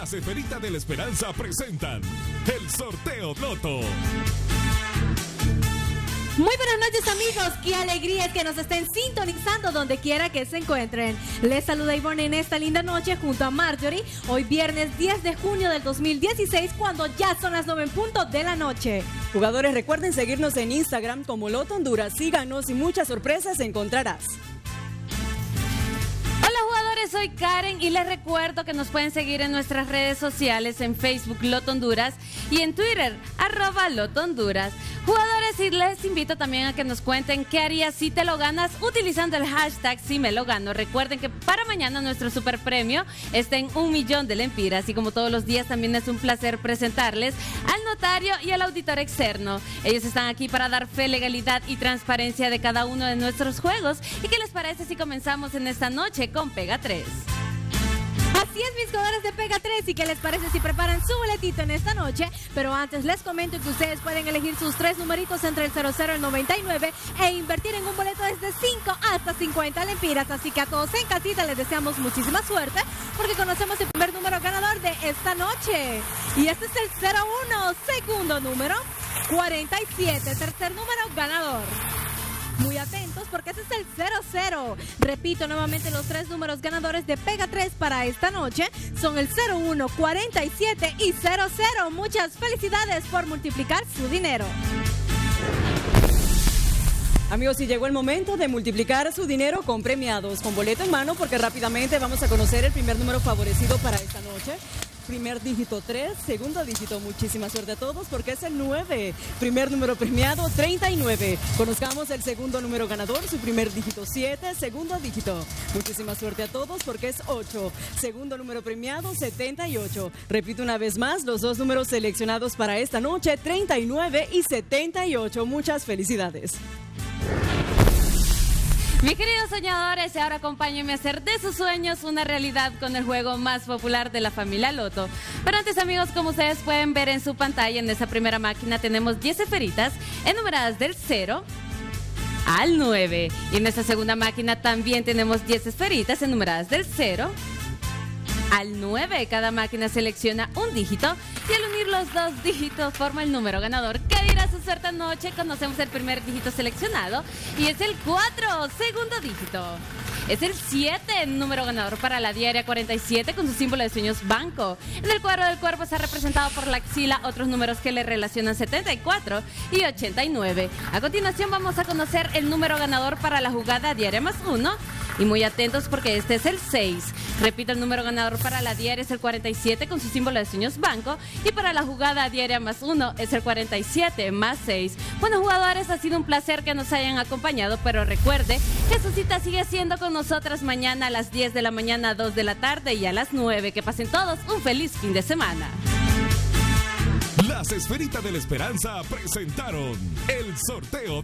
Las Esferitas de la Esperanza presentan el sorteo Loto. Muy buenas noches amigos, qué alegría es que nos estén sintonizando donde quiera que se encuentren. Les saluda Ivonne en esta linda noche junto a Marjorie, hoy viernes 10 de junio del 2016 cuando ya son las 9 en punto de la noche. Jugadores recuerden seguirnos en Instagram como Loto Honduras, síganos y muchas sorpresas encontrarás. Soy Karen y les recuerdo que nos pueden seguir en nuestras redes sociales en Facebook Loto Honduras y en Twitter arroba Loto Honduras. Y les invito también a que nos cuenten qué harías si te lo ganas utilizando el hashtag si me lo gano. Recuerden que para mañana nuestro super premio está en un millón de lempiras y como todos los días también es un placer presentarles al notario y al auditor externo. Ellos están aquí para dar fe, legalidad y transparencia de cada uno de nuestros juegos. ¿Y qué les parece si comenzamos en esta noche con Pega 3? Así es, mis jugadores de Pega 3. ¿Y qué les parece si preparan su boletito en esta noche? Pero antes les comento que ustedes pueden elegir sus tres numeritos entre el 00 y el 99 e invertir en un boleto desde 5 hasta 50 lempiras. Así que a todos en casita les deseamos muchísima suerte porque conocemos el primer número ganador de esta noche. Y este es el 01, segundo número 47, tercer número ganador. Muy atentos porque ese es el 00. Repito nuevamente los tres números ganadores de Pega 3 para esta noche. Son el 01, 47 y 00. Muchas felicidades por multiplicar su dinero. Amigos, si llegó el momento de multiplicar su dinero con premiados, con boleto en mano, porque rápidamente vamos a conocer el primer número favorecido para esta noche. Primer dígito 3, segundo dígito, muchísima suerte a todos porque es el 9. Primer número premiado 39. Conozcamos el segundo número ganador, su primer dígito 7, segundo dígito. Muchísima suerte a todos porque es 8. Segundo número premiado 78. Repito una vez más, los dos números seleccionados para esta noche 39 y 78. Muchas felicidades. Mis queridos soñadores, ahora acompáñenme a hacer de sus sueños una realidad con el juego más popular de la familia Loto. Pero antes, amigos, como ustedes pueden ver en su pantalla, en esa primera máquina tenemos 10 esferitas enumeradas del 0 al 9. Y en esta segunda máquina también tenemos 10 esferitas enumeradas del 0 al 9. Cada máquina selecciona un dígito y al unir los dos dígitos forma el número ganador. ¿Qué dirá su suerte anoche? Conocemos el primer dígito seleccionado y es el 4, segundo dígito. Es el 7, número ganador para la diaria 47 con su símbolo de sueños banco. En el cuadro del cuerpo está representado por la axila otros números que le relacionan 74 y 89. A continuación vamos a conocer el número ganador para la jugada diaria más 1 y muy atentos porque este es el 6. Repito, el número ganador para la diaria es el 47 con su símbolo de sueños banco. Y para la jugada diaria más 1 es el 47 más 6. Bueno, jugadores, ha sido un placer que nos hayan acompañado, pero recuerde que su cita sigue siendo con nosotras mañana a las 10 de la mañana, 2 de la tarde y a las 9. Que pasen todos un feliz fin de semana. Las Esferitas de la Esperanza presentaron el sorteo.